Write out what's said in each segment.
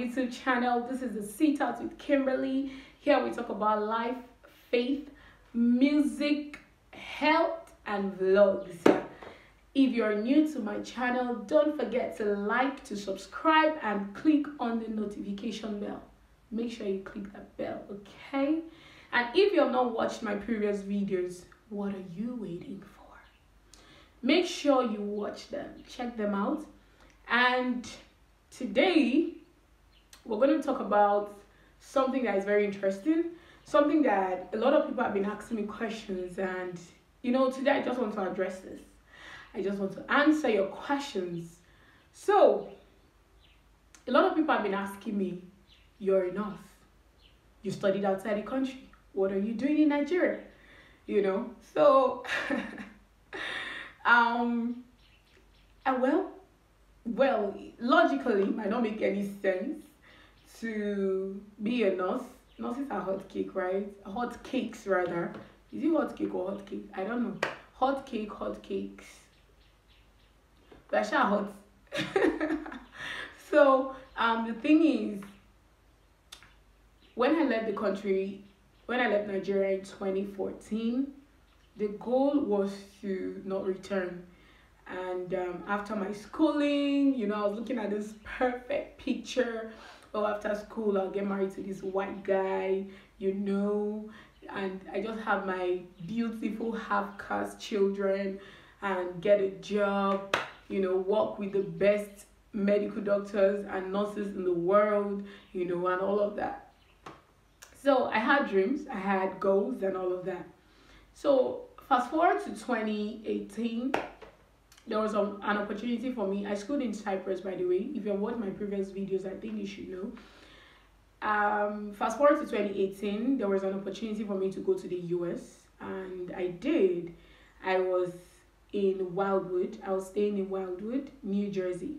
YouTube channel. This is the Sit Out with Kimberly. Here we talk about life, faith, music, health, and vlogs. If you're new to my channel, don't forget to like, to subscribe, and click on the notification bell. Make sure you click that bell, okay? And if you have not watched my previous videos, what are you waiting for? Make sure you watch them, check them out. And today, we're going to talk about something that is very interesting, something that a lot of people have been asking me questions. And, you know, today I just want to address this. I just want to answer your questions. So, a lot of people have been asking me, You're enough. You studied outside the country. What are you doing in Nigeria? You know? So, um, uh, well, well, logically, it might not make any sense to be a nurse. Nurses are hot cake, right? Hot cakes, rather. Is it hot cake or hot cake? I don't know. Hot cake, hot cakes. They're hot. so, um, the thing is, when I left the country, when I left Nigeria in 2014, the goal was to not return and um, after my schooling you know i was looking at this perfect picture oh after school i'll get married to this white guy you know. And i just have my beautiful half caste children and get a job you know work with the best medical doctors and nurses in the world you know and all of that. So i had dreams i had goals and all of that. So fast forward to 2018 there was an opportunity for me. I schooled in Cyprus, by the way. If you have watched my previous videos, I think you should know. Um, fast forward to 2018, there was an opportunity for me to go to the US, and I did. I was in Wildwood. I was staying in Wildwood, New Jersey.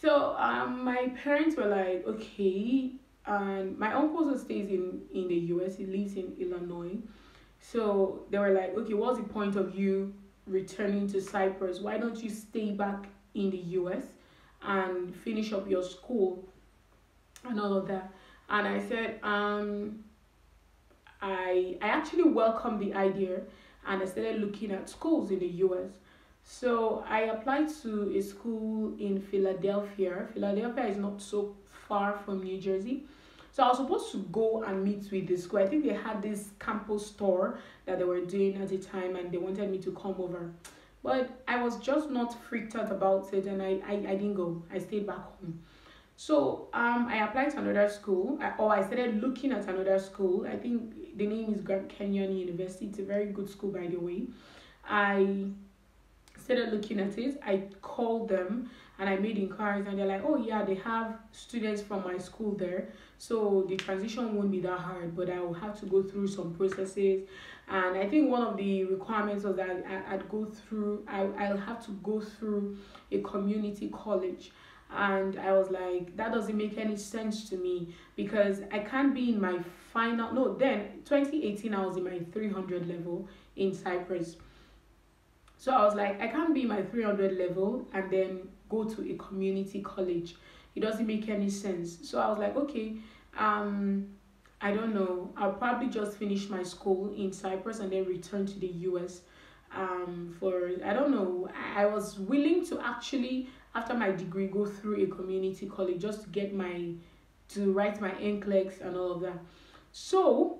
So um, my parents were like, okay, and my uncle also stays in in the US. He lives in Illinois. So they were like, okay, what's the point of you returning to Cyprus, why don't you stay back in the US and finish up your school and all of that? And I said, um, I I actually welcomed the idea and I started looking at schools in the US. So I applied to a school in Philadelphia. Philadelphia is not so far from New Jersey. So I was supposed to go and meet with the school. I think they had this campus tour that they were doing at the time and they wanted me to come over. But I was just not freaked out about it and I, I, I didn't go. I stayed back home. So um, I applied to another school, or I started looking at another school. I think the name is Grand Canyon University. It's a very good school, by the way. I started looking at it. I called them and I made inquiries, and they're like, "Oh yeah, they have students from my school there." so the transition won't be that hard but i will have to go through some processes and i think one of the requirements was that I, i'd go through I, i'll have to go through a community college and i was like that doesn't make any sense to me because i can't be in my final no then 2018 i was in my 300 level in cyprus so i was like i can't be my 300 level and then go to a community college. It doesn't make any sense. So i was like okay um i don't know. I'll probably just finish my school in cyprus and then return to the us um for i don't know. I was willing to actually after my degree go through a community college just to get my to write my NCLEX and all of that. So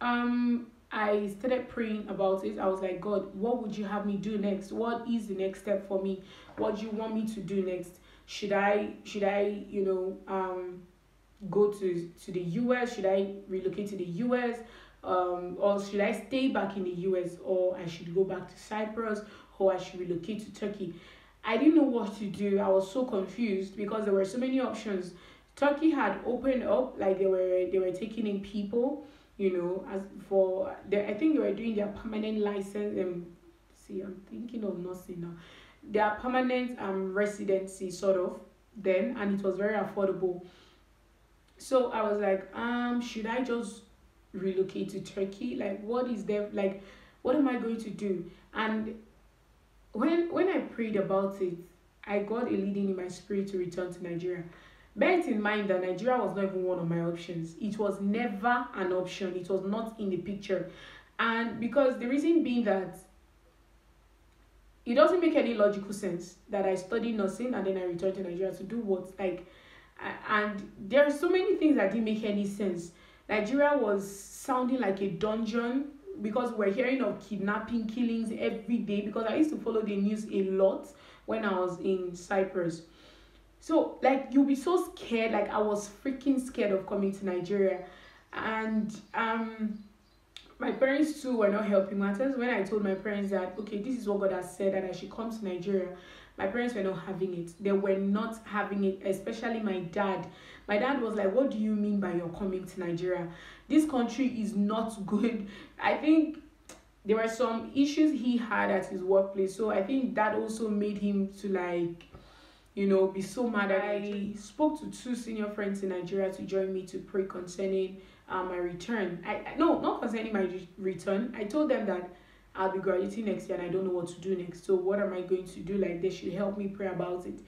um I started praying about it. I was like, God, what would you have me do next? What is the next step for me? What do you want me to do next? should I should I you know um go to to the US? Should I relocate to the US? Um, or should I stay back in the US or I should go back to Cyprus or I should relocate to Turkey? I didn't know what to do. I was so confused because there were so many options. Turkey had opened up, like they were they were taking in people, you know, as for the I think they were doing their permanent license and um, see I'm thinking of nursing now. Their permanent um residency sort of then and it was very affordable. So i was like um should i just relocate to turkey? Like what is there like what am i going to do? And when when i prayed about it I got a leading in my spirit to return to Nigeria. Bear it in mind that Nigeria was not even one of my options. It was never an option. It was not in the picture. And because the reason being that it doesn't make any logical sense that I studied nursing and then I returned to Nigeria to do what? Like, and there are so many things that didn't make any sense. Nigeria was sounding like a dungeon because we're hearing of kidnapping, killings every day. Because I used to follow the news a lot when I was in Cyprus. So, like, you'll be so scared. Like, I was freaking scared of coming to Nigeria. And, um, my parents too were not helping matters. When I told my parents that, okay, this is what God has said that I should come to Nigeria, my parents were not having it. They were not having it, especially my dad. My dad was like, What do you mean by you're coming to Nigeria? This country is not good. I think there were some issues he had at his workplace. So I think that also made him to like, you know, be so mad. I spoke to two senior friends in Nigeria to join me to pray concerning uh, my return. I, I no, not concerning my re- return. I told them that I'll be graduating next year and I don't know what to do next. So what am I going to do? Like they should help me pray about it.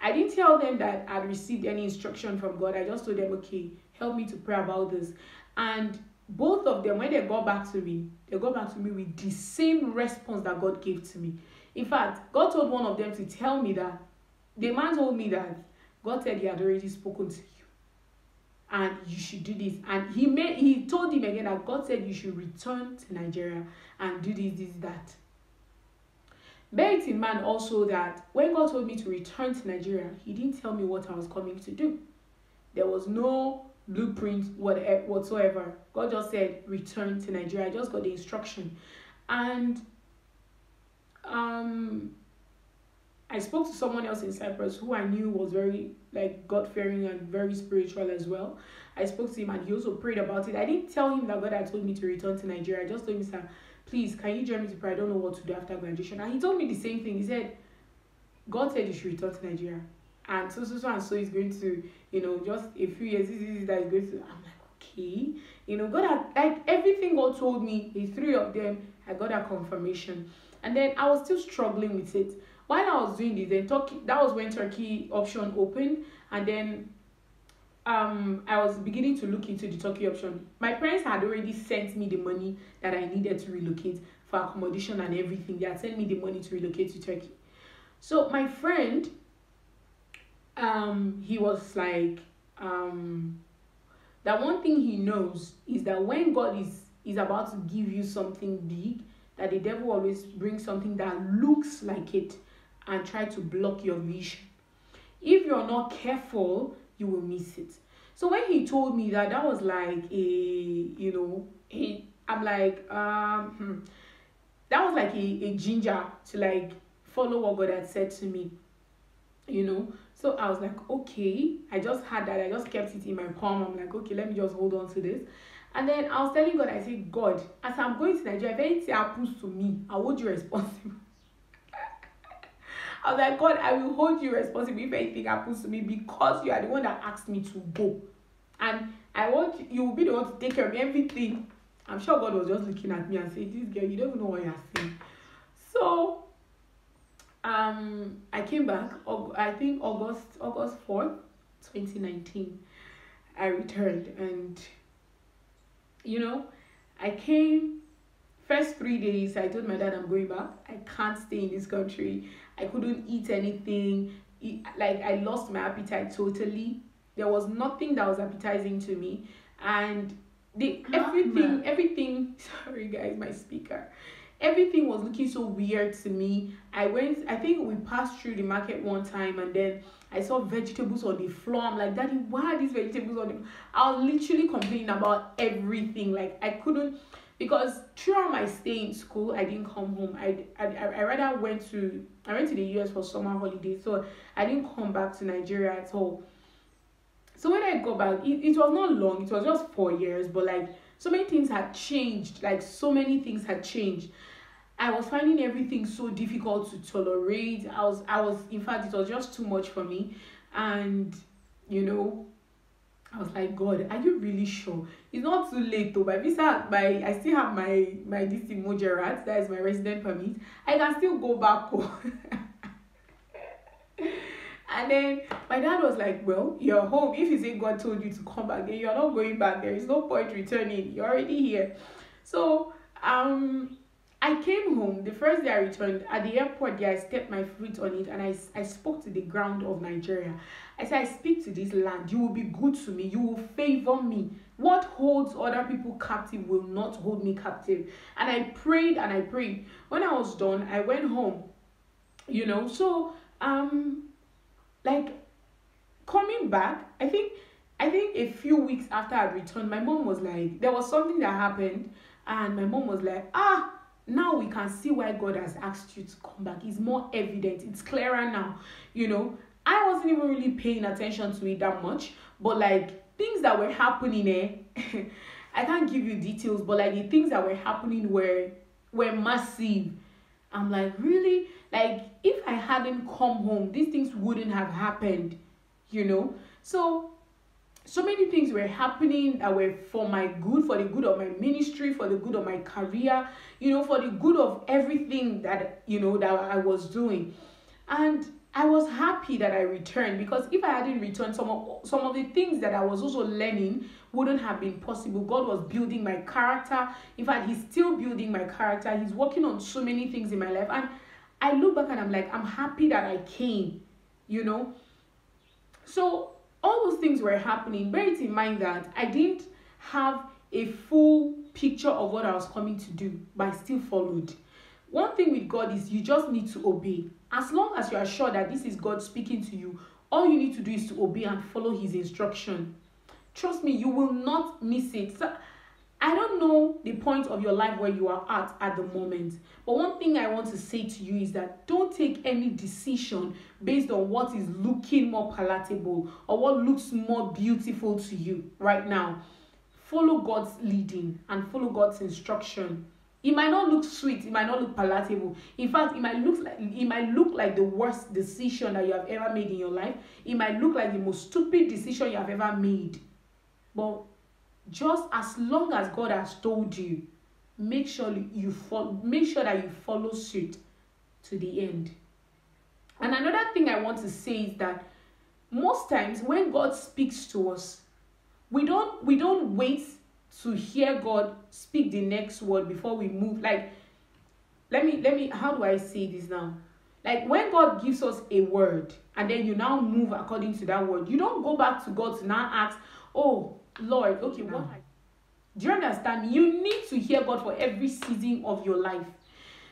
I didn't tell them that I'd received any instruction from God. I just told them, okay, help me to pray about this. And both of them, when they got back to me, they got back to me with the same response that God gave to me. In fact, God told one of them to tell me that the man told me that God said he had already spoken to you and you should do this. And he made he told him again that god said you should return to nigeria and do this this that. Bear it in mind also that when god told me to return to nigeria he didn't tell me what i was coming to do. There was no blueprint whatsoever. God just said return to nigeria. I just got the instruction. And um I spoke to someone else in Cyprus who I knew was very like God fearing and very spiritual as well. I spoke to him and he also prayed about it. I didn't tell him that God had told me to return to Nigeria. I just told him, sir, please, can you join me to pray? I don't know what to do after graduation. And he told me the same thing. He said, God said you should return to Nigeria. And so, so, so, and so is going to, you know, just a few years, this is that is going to. I'm like, okay. You know, God had, like, everything God told me, the three of them, I got a confirmation. And then I was still struggling with it while I was doing this, then Turkey that was when Turkey option opened, and then um I was beginning to look into the Turkey option. My parents had already sent me the money that I needed to relocate for accommodation and everything. They had sent me the money to relocate to Turkey. So my friend, um, he was like, um, that one thing he knows is that when God is is about to give you something big, that the devil always brings something that looks like it and try to block your vision. If you're not careful, you will miss it. So when he told me that, that was like a, you know, a, I'm like, um, hmm. that was like a, a ginger to like follow what God had said to me, you know. So I was like, okay, I just had that, I just kept it in my palm. I'm like, okay, let me just hold on to this. And then I was telling God, I said, God, as I'm going to Nigeria, if anything happens to me, I hold you responsible. I was like, God, I will hold you responsible if anything happens to me because you are the one that asked me to go. And I want you, you will be the one to take care of everything. I'm sure God was just looking at me and saying, This girl, you don't even know what you're saying. So um I came back, I think August August 4th, 2019. I returned and you know, I came first three days i told my dad i'm going back i can't stay in this country I couldn't eat anything. It, like I lost my appetite totally. There was nothing that was appetizing to me, and the everything everything. Sorry guys, my speaker. Everything was looking so weird to me. I went. I think we passed through the market one time, and then I saw vegetables on the floor. I'm like, Daddy, why are these vegetables on the? I was literally complaining about everything. Like I couldn't because throughout my stay in school i didn't come home. I i, I rather went to i went to the us for summer holidays so i didn't come back to nigeria at all. So when i got back it, it was not long. It was just four years but like so many things had changed. Like so many things had changed. I was finding everything so difficult to tolerate. I was i was in fact it was just too much for me. And you know I was like, God, are you really sure? It's not too late though. My visa, my I still have my my this Mojerat, that is my resident permit. I can still go back home. And then my dad was like, Well, you're home. If you say God told you to come back, then you're not going back. There is no point returning. You're already here. So um I came home the first day I returned at the airport. There, I stepped my foot on it and I, I spoke to the ground of Nigeria. I said, I speak to this land. You will be good to me. You will favor me. What holds other people captive will not hold me captive. And I prayed and I prayed. When I was done, I went home. You know, so um, like coming back, I think I think a few weeks after I returned, my mom was like, there was something that happened, and my mom was like, ah now we can see why God has asked you to come back. It's more evident, it's clearer now. You know, I wasn't even really paying attention to it that much, but like things that were happening, eh, I can't give you details, but like the things that were happening were were massive. I'm like, really? Like, if I hadn't come home, these things wouldn't have happened, you know? So so many things were happening that were for my good, for the good of my ministry, for the good of my career, you know, for the good of everything that, you know, that I was doing. And I was happy that I returned because if I hadn't returned, some of some of the things that I was also learning wouldn't have been possible. God was building my character. In fact, He's still building my character. He's working on so many things in my life. And I look back and I'm like, I'm happy that I came, you know. So all those things were happening. Bear it in mind that I didn't have a full picture of what I was coming to do, but I still followed. One thing with God is you just need to obey. As long as you are sure that this is God speaking to you, all you need to do is to obey and follow His instruction. Trust me, you will not miss it. I don't know the point of your life where you are at at the moment, but one thing I want to say to you is that don't take any decision based on what is looking more palatable or what looks more beautiful to you right now. Follow God's leading and follow God's instruction. It might not look sweet, it might not look palatable. In fact, it might look like it might look like the worst decision that you have ever made in your life. It might look like the most stupid decision you have ever made. But just as long as God has told you, make sure you follow, make sure that you follow suit to the end. And another thing I want to say is that most times when God speaks to us, we don't we don't wait to hear God speak the next word before we move. Like, let me let me how do I say this now? Like when God gives us a word and then you now move according to that word, you don't go back to God to now ask, oh, Lord, okay, what? Do you understand? You need to hear God for every season of your life.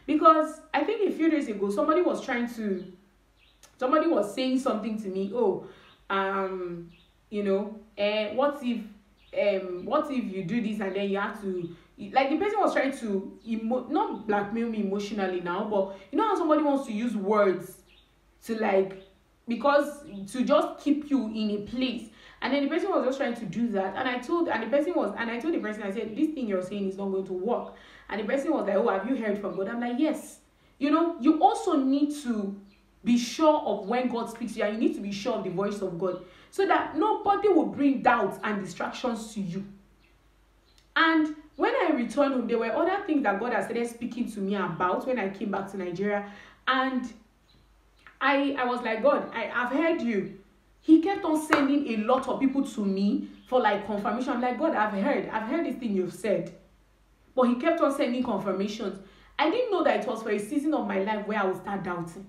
Because I think a few days ago, somebody was trying to, somebody was saying something to me. Oh, um, you know, eh, what if, um, what if you do this and then you have to, like the person was trying to, emo- not blackmail me emotionally now, but you know how somebody wants to use words to like, because to just keep you in a place and then the person was just trying to do that. And I told, and the person was, and I told the person, I said, this thing you're saying is not going to work. And the person was like, oh, have you heard from God? I'm like, yes. You know, you also need to be sure of when God speaks to you, and you need to be sure of the voice of God so that nobody will bring doubts and distractions to you. And when I returned home, there were other things that God has started speaking to me about when I came back to Nigeria. And I I was like, God, I, I've heard you he kept on sending a lot of people to me for like confirmation. Like, God, I've heard, I've heard this thing you've said. But he kept on sending confirmations. I didn't know that it was for a season of my life where I would start doubting.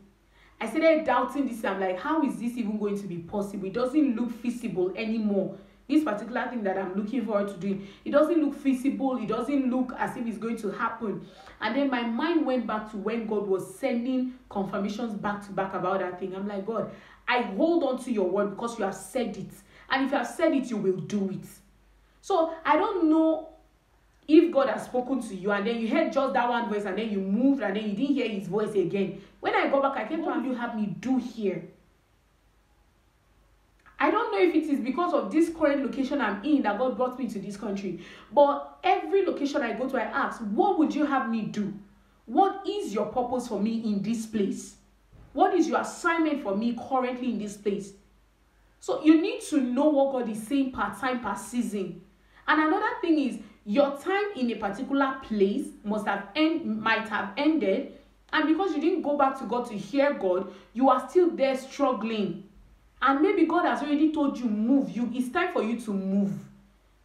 I started doubting this. I'm like, how is this even going to be possible? It doesn't look feasible anymore. This particular thing that I'm looking forward to doing, it doesn't look feasible. It doesn't look as if it's going to happen. And then my mind went back to when God was sending confirmations back to back about that thing. I'm like, God, I hold on to your word because you have said it. And if you have said it, you will do it. So I don't know if God has spoken to you and then you heard just that one voice and then you moved and then you didn't hear his voice again. When I go back, I came what will you have me do here? I don't know if it is because of this current location I'm in that God brought me to this country. But every location I go to, I ask, what would you have me do? What is your purpose for me in this place? What is your assignment for me currently in this place? So you need to know what God is saying per time, per season. And another thing is your time in a particular place must have end, might have ended, and because you didn't go back to God to hear God, you are still there struggling. and maybe god has already told you move you it's time for you to move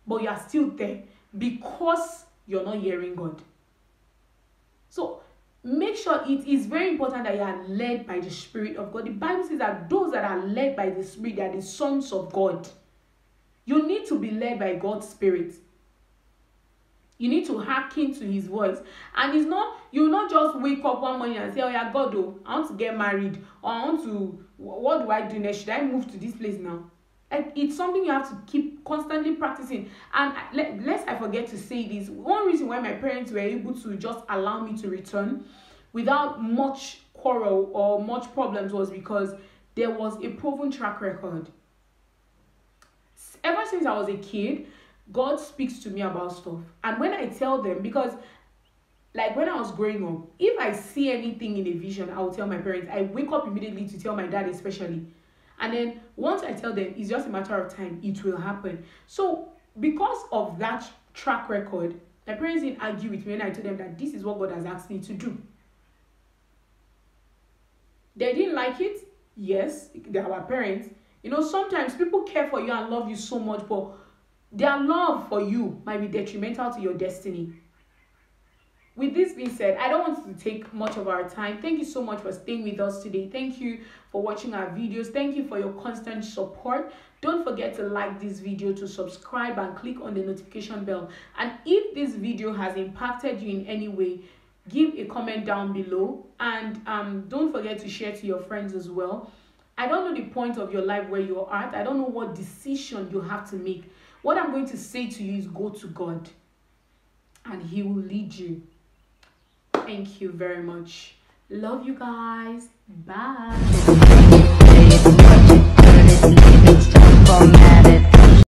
but you are still there because you're not hearing god make sure it is very important that you are led by the spirit of god. The bible says that those that are led by the spirit are the sons of god. You need to be led by god's spirit. You need to hearken to his voice. And it's not you not just wake up one morning and say oh yeah god oh i want to get married or i want to what do i do next? Should i move to this place now it's something you have to keep constantly practicing and lest i forget to say this one reason why my parents were able to just allow me to return without much quarrel or much problems was because there was a proven track record ever since i was a kid God speaks to me about stuff. And when I tell them, because like when I was growing up, if I see anything in a vision, I will tell my parents. I wake up immediately to tell my dad, especially. And then once I tell them, it's just a matter of time, it will happen. So, because of that track record, my parents didn't argue with me when I told them that this is what God has asked me to do. They didn't like it. Yes, they are our parents. You know, sometimes people care for you and love you so much, but their love for you might be detrimental to your destiny. With this being said, I don't want to take much of our time. Thank you so much for staying with us today. Thank you for watching our videos. Thank you for your constant support. Don't forget to like this video, to subscribe and click on the notification bell. And if this video has impacted you in any way, give a comment down below. And um, don't forget to share to your friends as well. I don't know the point of your life where you're at. I don't know what decision you have to make. What I'm going to say to you is go to God and He will lead you. Thank you very much. Love you guys. Mm. Bye.